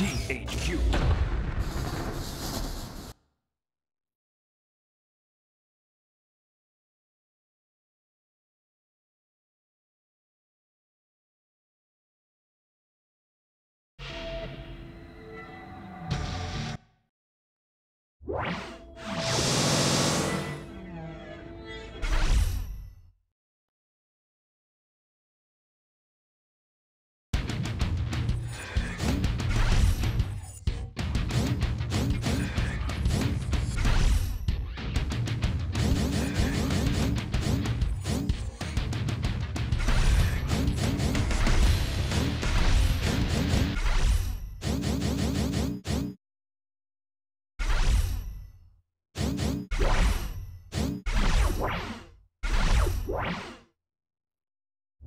THQ.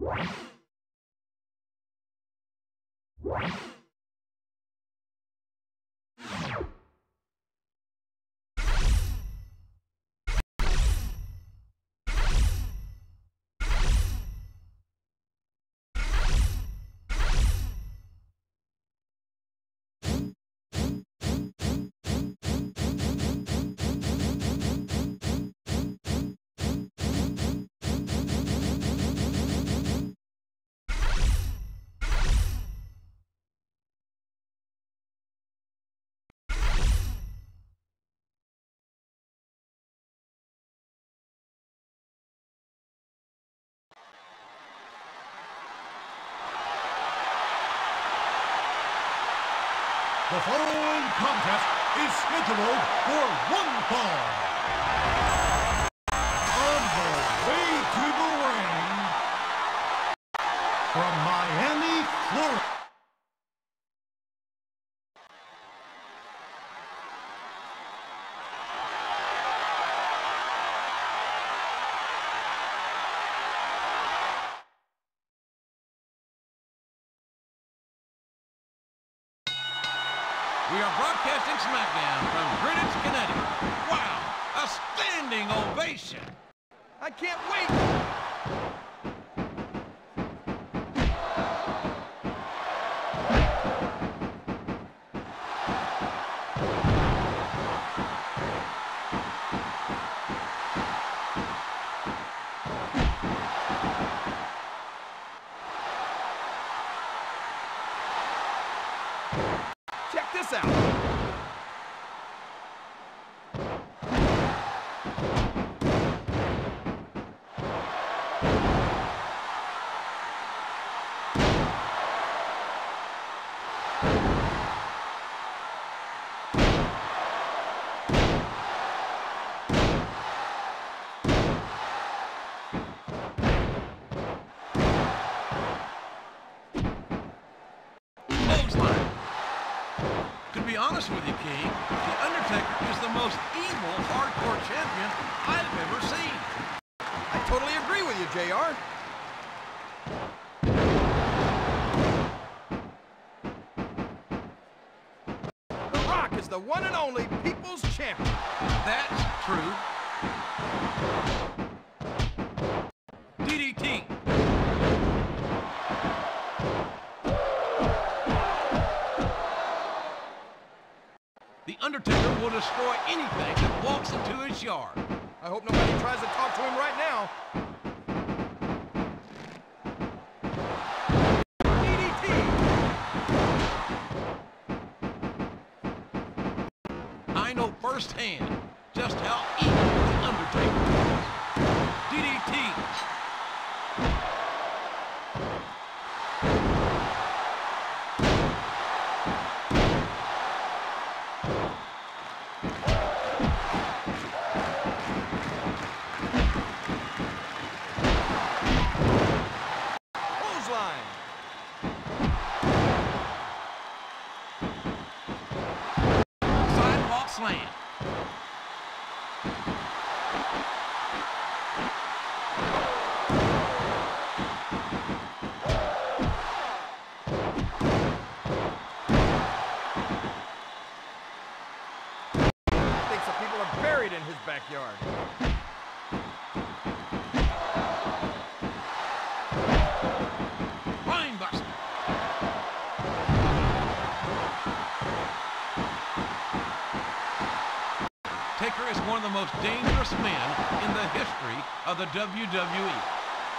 What? The following contest is scheduled for one fall. On the way to the ring, from Miami, Florida. Broadcasting SmackDown from Greenwich, Connecticut. Wow, a standing ovation. I can't wait. Honest with you, King, The Undertaker is the most evil hardcore champion I've ever seen. I totally agree with you, JR. The Rock is the one and only People's Champion. That's true. Destroy anything that walks into his yard. I hope nobody tries to talk to him right now. DDT! I know firsthand just how evil Thinks the people are buried in his backyard. Taker is one of the most dangerous men in the history of the WWE.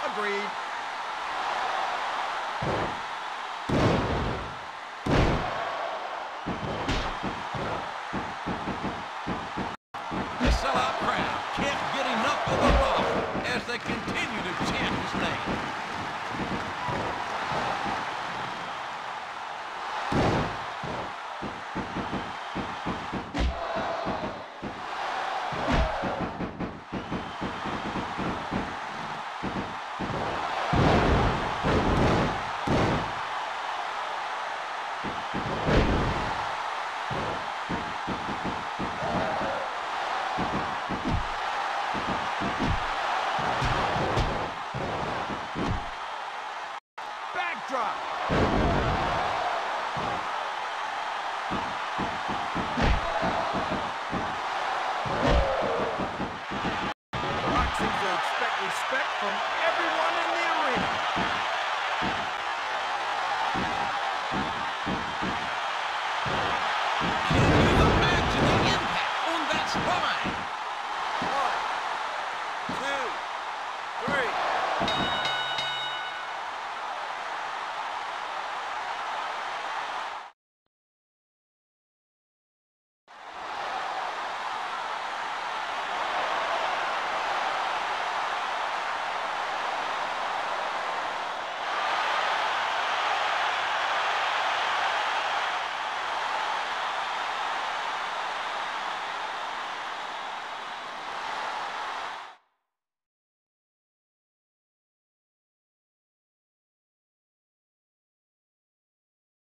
Agreed.